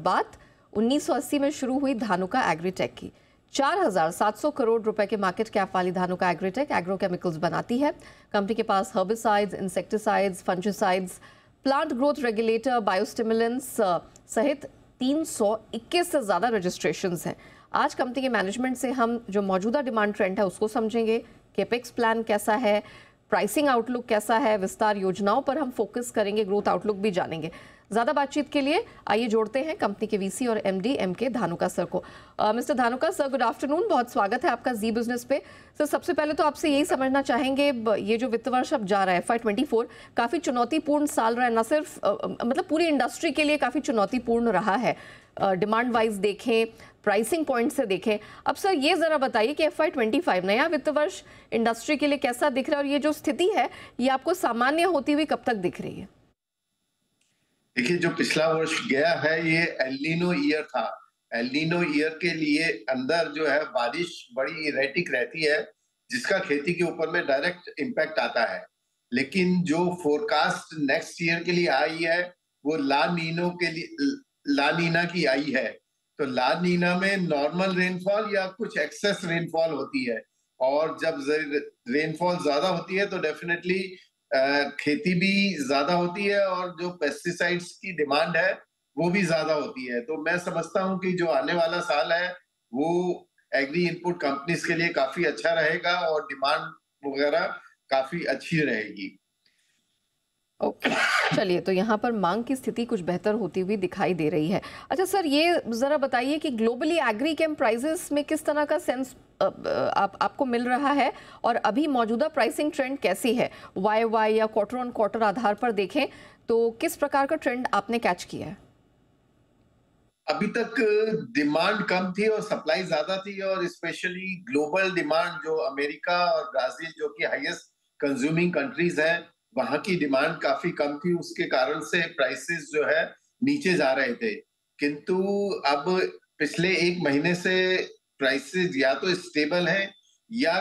बात 1980 में शुरू हुई धानुका एग्रीटेक की। 4,700 करोड़ रुपए के मार्केट कैप वाली धानुका एग्रीटेक एग्रोकेमिकल्स बनाती है। कंपनी के पास herbicides insecticides fungicides plant growth regulator biostimulants सहित 321 से ज़्यादा रजिस्ट्रेशन हैं। आज कंपनी के मैनेजमेंट से हम जो मौजूदा डिमांड ट्रेंड है उसको समझेंगे। केपेक्स प्लान कैसा है? प्राइसिंग आउटलुक कैसा है? विस्तार योजनाओं पर हम फोकस करेंगे ग्रोथ आउटलुक भी जानेंगे। ज़्यादा बातचीत के लिए आइए जोड़ते हैं कंपनी के वीसी और MD M K Dhanuka sir को। Mister Dhanuka sir, good afternoon, बहुत स्वागत है आपका जी बिज़नेस पे। सर, सबसे पहले तो आपसे यही समझना चाहेंगे ये जो वित्त वर्ष अब जा रहा है फाइव ट्वेंटी फोर काफ़ी चुनौतीपूर्ण साल रहा है, न सिर्फ़ मतलब पूरी इंडस्ट्री के लिए काफ़ी चुनौतीपूर्ण रहा है। डिमांड वाइज देखें प्राइसिंग पॉइंट से देखें। अब सर, ये ज़रा बताइए कि एफ़ आई ट्वेंटी फाइव नया वित्त वर्ष इंडस्ट्री के लिए कैसा दिख रहा है और ये जो स्थिति है, ये आपको सामान्य होती हुई कब तक दिख रही है? देखिए, जो पिछला वर्ष गया है, ये एलिनो ईयर था। एलिनो ईयर के लिए अंदर जो है, बारिश बड़ी इरेटिक रहती है, जिसका खेती के ऊपर में डायरेक्ट इम्पैक्ट आता है। लेकिन जो फोरकास्ट नेक्स्ट ईयर के लिए आई है, वो ला नीनो के लिए ला नीना की आई है। तो ला नीना में नॉर्मल रेनफॉल या कुछ एक्सेस रेनफॉल होती है। और जब रेनफॉल ज़्यादा होती है तो डेफिनेटली खेती भी ज़्यादा होती है और जो पेस्टिसाइड्स की डिमांड है, वो भी ज़्यादा होती है। तो मैं समझता हूँ कि जो आने वाला साल है, वो एग्री इनपुट कंपनीज़ के लिए काफ़ी अच्छा रहेगा और डिमांड वगैरह काफ़ी अच्छी रहेगी। ओके। okay. चलिए तो यहाँ पर मांग की स्थिति कुछ बेहतर होती हुई दिखाई दे रही है। अच्छा सर, ये ज़रा बताइए कि ग्लोबली एग्री कैम प्राइजेस में किस तरह का सेंस आप, आपको मिल रहा है और अभी मौजूदा प्राइसिंग ट्रेंड कैसी है? वाई वाई या क्वार्टर ऑन क्वार्टर आधार पर देखें तो किस प्रकार का ट्रेंड आपने कैच किया है? अभी तक डिमांड कम थी और सप्लाई ज़्यादा थी और स्पेशली ग्लोबल डिमांड जो अमेरिका और ब्राज़ील जो कि हाईएस्ट कंज्यूमिंग कंट्रीज़ हैं, वहाँ की डिमांड काफ़ी कम थी। उसके कारण से प्राइसेस जो है नीचे जा रहे थे। किंतु अब पिछले एक महीने से प्राइसेस या तो स्टेबल है, या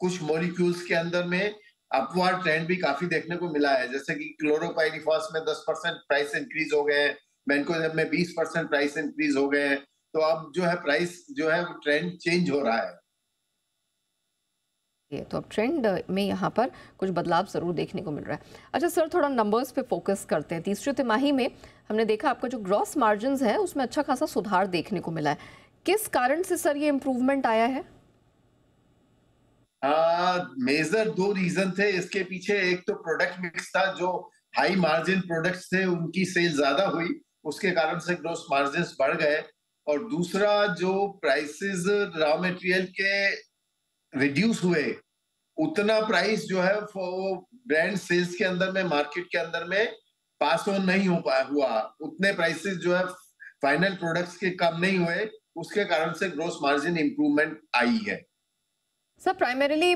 कुछ मॉलिक्यूल्स के अंदर में अपवार्ड ट्रेंड भी काफ़ी देखने को मिला है। जैसे कि क्लोरोपाइनिफॉस में 10 परसेंट प्राइस इंक्रीज हो गए हैं मैंकोजेब में 20 परसेंट प्राइस इंक्रीज हो गए हैं तो अब जो है प्राइस जो है वो ट्रेंड चेंज हो रहा है। तो अब ट्रेंड में यहाँ पर कुछ बदलाव ज़रूर देखने को मिल रहा है। अच्छा सर थोड़ा नंबर्स पे फोकस करते हैं। तीसरी तिमाही में हमने देखा आपका जो ग्रॉस मार्जिन है, उसमें अच्छा खासा सुधार देखने को मिला है। किस कारण से, सर, ये इम्प्रूवमेंट आया है? मेजर दो रीजन थे। इसके पीछे एक तो प्रोडक्ट मिक्स था, जो हाई मार्जिन प्रोडक्ट्स थे, उनकी सेल ज़्यादा हुई। उसके कारण से ग्रोस मार्जिन बढ़ गए। और दूसरा, जो प्राइसेस रॉ मटेरियल के रिड्यूस हुए, उतना प्राइस जो है वो ब्रांड सेल्स के अंदर में मार्केट के अंदर में पास ऑन नहीं हो पाया हुआ। उतने प्राइसेस जो है फाइनल प्रोडक्ट्स के कम नहीं हुए। उसके कारण से ग्रोस मार्जिन इंप्रूवमेंट आई है। सर प्राइमरीली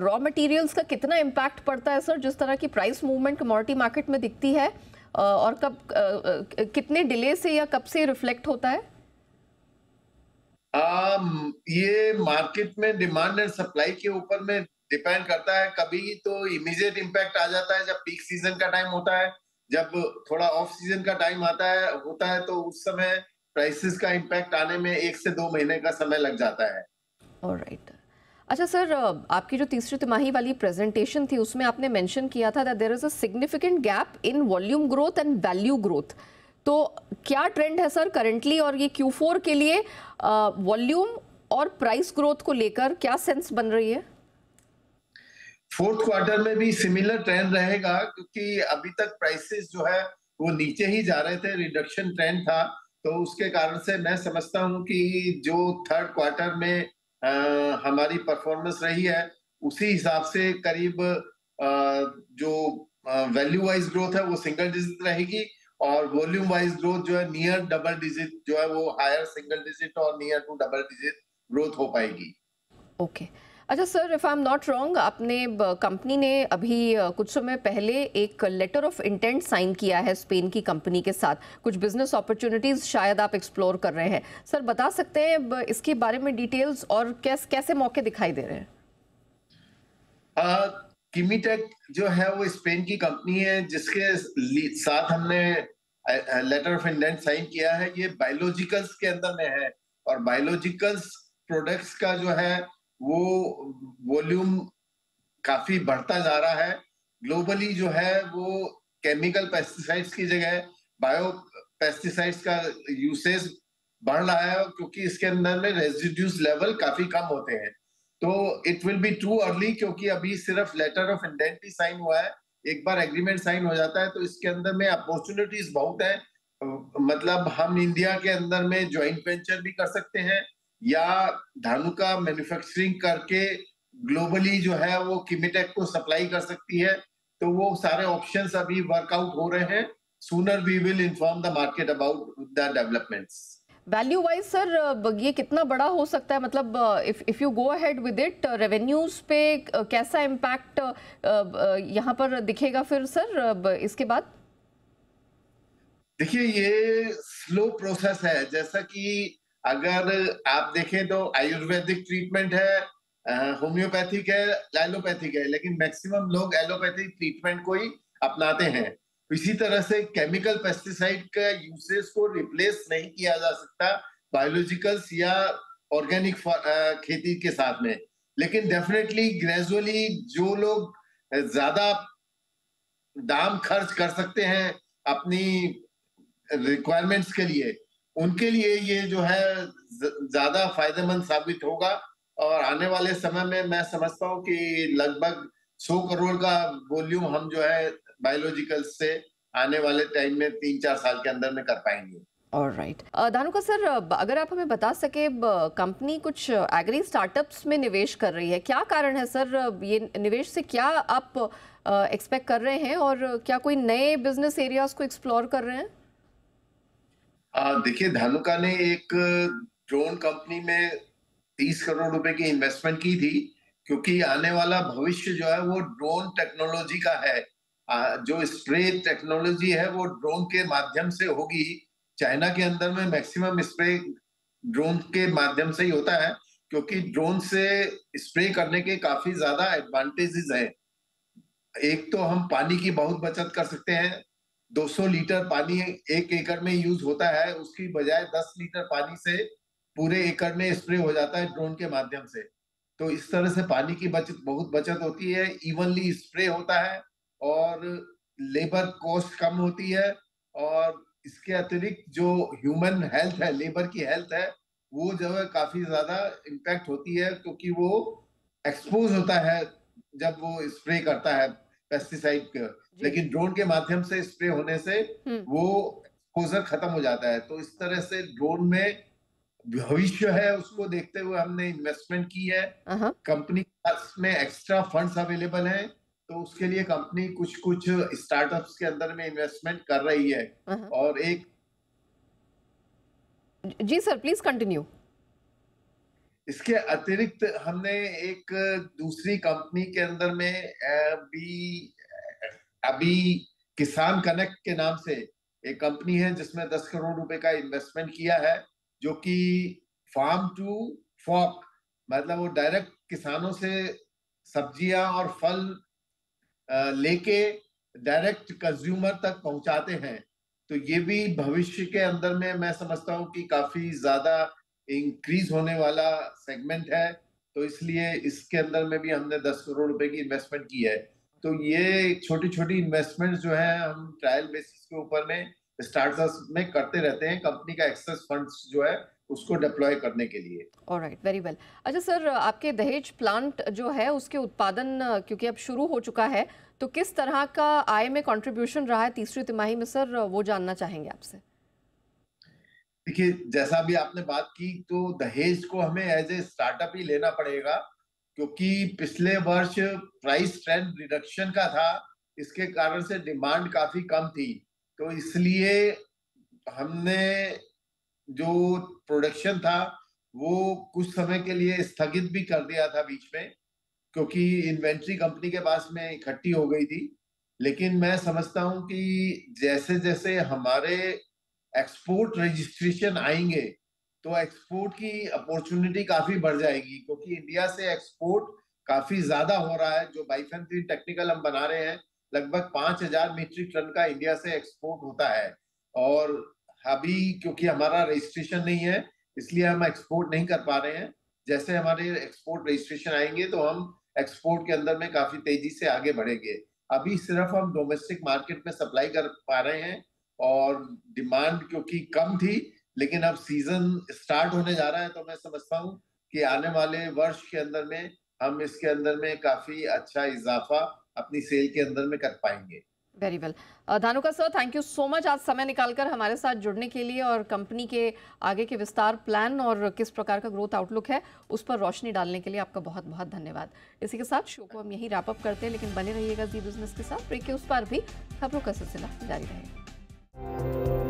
रॉ मटेरियल्स का कितना इम्पैक्ट पड़ता है सर जिस तरह की प्राइस मूवमेंट कमोडिटी मार्केट में दिखती है और कब कितने डिले से या कब से रिफ्लेक्ट होता है? आ, ये मार्केट में डिमांड एंड सप्लाई के ऊपर में डिपेंड करता है। कभी तो इमीडिएट इम्पैक्ट आ जाता है जब पीक सीज़न का टाइम होता है। जब थोड़ा ऑफ़ सीज़न का टाइम आता है होता है तो उस समय प्राइसेस का इम्पैक्ट आने में एक से दो महीने का समय लग जाता है। राइट अच्छा सर आपकी जो तीसरी तिमाही वाली प्रेजेंटेशन थी उसमें आपने मेंशन किया था that there is a significant gap in volume growth and value growth तो क्या ट्रेंड है सर करंटली और ये Q4 के लिए वॉल्यूम और प्राइस ग्रोथ को लेकर क्या सेंस बन रही है? फोर्थ क्वार्टर में भी सिमिलर ट्रेंड रहेगा क्योंकि अभी तक प्राइसेस जो है वो नीचे ही जा रहे थे रिडक्शन ट्रेंड था। तो उसके कारण से मैं समझता हूँ कि जो थर्ड क्वार्टर में आ, हमारी परफॉर्मेंस रही है उसी हिसाब से करीब आ, जो वैल्यू वाइज ग्रोथ है वो सिंगल डिजिट रहेगी और वॉल्यूम वाइज ग्रोथ जो है नियर डबल डिजिट जो है वो हायर सिंगल डिजिट और near to double digit growth हो पाएगी ओके okay. अच्छा sir if I am not wrong आपने कंपनी ने अभी कुछ समय पहले एक लेटर ऑफ़ इंटेंट साइन किया है स्पेन की कंपनी के साथ। कुछ बिज़नेस अपॉर्चुनिटीज़ शायद आप एक्सप्लोर कर रहे हैं। सर बता सकते हैं इसके बारे में डिटेल्स और कैस, कैसे मौके दिखाई दे रहे हैं? किमीटेक जो है, वो स्पेन की कंपनी है, जिसके साथ हमने लेटर ऑफ़ इंटेंट साइन किया है। ये बायोलॉजिकल्स के अंदर में है और बायोलॉजिकल्स प्रोडक्ट्स का जो है वो वॉल्यूम काफ़ी बढ़ता जा रहा है। ग्लोबली जो है वो केमिकल पेस्टिसाइड्स की जगह, बायो पेस्टिसाइड्स का यूसेज बढ़ रहा है क्योंकि इसके अंदर में रेजिड्यूस लेवल काफ़ी कम होते हैं। तो it will be too early क्योंकि अभी सिर्फ़ लेटर ऑफ़ इंडेंट साइन हुआ है। एक बार एग्रीमेंट साइन हो जाता है तो इसके अंदर में अपॉर्चुनिटीज़ बहुत है। मतलब हम इंडिया के अंदर में ज्वाइंट वेंचर भी कर सकते हैं। या धानु का मैन्युफैक्चरिंग करके ग्लोबली जो है वो किमिटेक को सप्लाई कर सकती है तो वो सारे ऑप्शंस अभी वर्कआउट हो रहे हैं। Sooner we will inform the market about the developments value wise sir ये कितना बड़ा हो सकता है? मतलब if if you go ahead with it revenues पे कैसा इम्पैक्ट यहाँ पर दिखेगा फिर सर इसके बाद? देखिए ये स्लो प्रोसेस है। जैसा कि अगर आप देखें तो आयुर्वेदिक ट्रीटमेंट है होम्योपैथिक है एलोपैथिक है, लेकिन मैक्सिमम लोग एलोपैथिक ट्रीटमेंट को ही अपनाते हैं। इसी तरह से केमिकल पेस्टिसाइड का यूसेज को रिप्लेस नहीं किया जा सकता बायोलॉजिकल्स या ऑर्गेनिक खेती के साथ में। लेकिन डेफिनेटली ग्रेजुअली जो लोग ज़्यादा दाम खर्च कर सकते हैं अपनी रिक्वायरमेंट्स के लिए उनके लिए ये जो है ज़्यादा फ़ायदेमंद साबित होगा। और आने वाले समय में मैं समझता हूँ कि लगभग 100 करोड़ का वॉल्यूम हम जो है बायोलॉजिकल से आने वाले टाइम में तीन चार साल के अंदर में कर पाएँगे। और राइट right. धानुका सर अगर आप हमें बता सके कंपनी कुछ एग्री स्टार्टअप्स में निवेश कर रही है, क्या कारण है सर? ये निवेश से क्या आप एक्सपेक्ट कर रहे हैं? और क्या कोई नए बिज़नेस एरियाज़ को एक्सप्लोर कर रहे हैं? देखिए, धानुका ने एक ड्रोन कंपनी में तीस करोड़ रुपए की इन्वेस्टमेंट की थी, क्योंकि आने वाला भविष्य जो है वो ड्रोन टेक्नोलॉजी का है। जो स्प्रे टेक्नोलॉजी है वो ड्रोन के माध्यम से होगी चाइना के अंदर में मैक्सिमम स्प्रे ड्रोन के माध्यम से ही होता है, क्योंकि ड्रोन से स्प्रे करने के काफ़ी ज़्यादा एडवांटेजेस हैं। एक तो हम पानी की बहुत बचत कर सकते हैं 200 लीटर पानी एक एकड़ में यूज़ होता है, उसकी बजाय 10 लीटर पानी से पूरे एकड़ में स्प्रे हो जाता है ड्रोन के माध्यम से। तो इस तरह से पानी की बचत, बहुत बचत होती है, इवनली स्प्रे होता है और लेबर कॉस्ट कम होती है और इसके अतिरिक्त जो ह्यूमन हेल्थ है, लेबर की हेल्थ है, वो जो है काफ़ी ज़्यादा इम्पैक्ट होती है क्योंकि वो एक्सपोज होता है जब वो स्प्रे करता है। पेस्टिसाइड लेकिन ड्रोन के माध्यम से स्प्रे होने से हम्म। वो एक्सपोजर खत्म हो जाता है। तो इस तरह से ड्रोन में भविष्य है उसको देखते हुए हमने इन्वेस्टमेंट की है। कंपनी में एक्स्ट्रा फंड्स अवेलेबल हैं। तो उसके लिए कंपनी कुछ कुछ स्टार्टअप्स के अंदर में इन्वेस्टमेंट कर रही है। और एक जी सर प्लीज़ कंटिन्यू इसके अतिरिक्त हमने एक दूसरी कंपनी के अंदर में भी अभी किसान कनेक्ट के नाम से एक कंपनी है जिसमें दस करोड़ रुपए का इन्वेस्टमेंट किया है, जो कि फार्म टू फॉक मतलब वो डायरेक्ट किसानों से सब्ज़ियाँ और फल लेके डायरेक्ट कंज्यूमर तक पहुंचाते हैं। तो ये भी भविष्य के अंदर में मैं समझता हूँ कि काफ़ी ज़्यादा इंक्रीज होने वाला सेगमेंट है तो इसलिए इसके अंदर में भी हमने दस करोड़ रुपए की इन्वेस्टमेंट की है। तो ये छोटी छोटी इन्वेस्टमेंट जो है, हम ट्रायल बेसिस के ऊपर में स्टार्टअप में करते रहते हैं कंपनी का एक्सेस फंड्स जो है, उसको डिप्लॉय करने के लिए। ऑलराइट वेरी वेल अच्छा सर आपके दहेज प्लांट जो है, उसके उत्पादन, क्योंकि अब शुरू हो चुका है तो किस तरह का आय में कंट्रीब्यूशन रहा है तीसरी तिमाही में सर वो जानना चाहेंगे आपसे। देखिए, जैसा भी आपने बात की तो दहेज को हमें एज ए स्टार्टअप ही लेना पड़ेगा, क्योंकि पिछले वर्ष प्राइस ट्रेंड रिडक्शन का था, इसके कारण से डिमांड काफ़ी कम थी। तो इसलिए हमने जो प्रोडक्शन था, वो कुछ समय के लिए स्थगित भी कर दिया था बीच में, क्योंकि इन्वेंट्री कंपनी के पास में इकट्ठी हो गई थी। लेकिन मैं समझता हूँ कि जैसे जैसे हमारे एक्सपोर्ट रजिस्ट्रेशन आएँगे तो एक्सपोर्ट की अपॉर्चुनिटी काफ़ी बढ़ जाएगी, क्योंकि इंडिया से एक्सपोर्ट काफ़ी ज़्यादा हो रहा है, जो बाइफेंथ्रीन टेक्निकल हम बना रहे हैं, लगभग पाँच हज़ार मीट्रिक टन का इंडिया से एक्सपोर्ट होता है। और अभी क्योंकि हमारा रजिस्ट्रेशन नहीं है, इसलिए हम एक्सपोर्ट नहीं कर पा रहे हैं। जैसे हमारे एक्सपोर्ट रजिस्ट्रेशन आएँगे तो हम एक्सपोर्ट के अंदर में काफ़ी तेज़ी से आगे बढ़ेंगे। अभी सिर्फ़ हम डोमेस्टिक मार्केट में सप्लाई कर पा रहे हैं और डिमांड क्योंकि कम थी, लेकिन अब सीज़न स्टार्ट होने जा रहा है तो मैं समझता हूँ कि आने वाले वर्ष के अंदर में हम इसके अंदर में काफ़ी अच्छा इजाफा अपनी सेल के अंदर में कर पाएँगे। Very well Dhanuka sir thank you so much आज समय निकालकर हमारे साथ जुड़ने के लिए और कंपनी के आगे के विस्तार प्लान और किस प्रकार का ग्रोथ आउटलुक है, उस पर रोशनी डालने के लिए आपका बहुत बहुत धन्यवाद। इसी के साथ शो को हम यही रैपअप करते हैं, लेकिन बने रहिएगा जी बिज़नेस के साथ। ब्रेक के उस पर भी खबरों का सिलसिला जारी रहेगा। Thank you.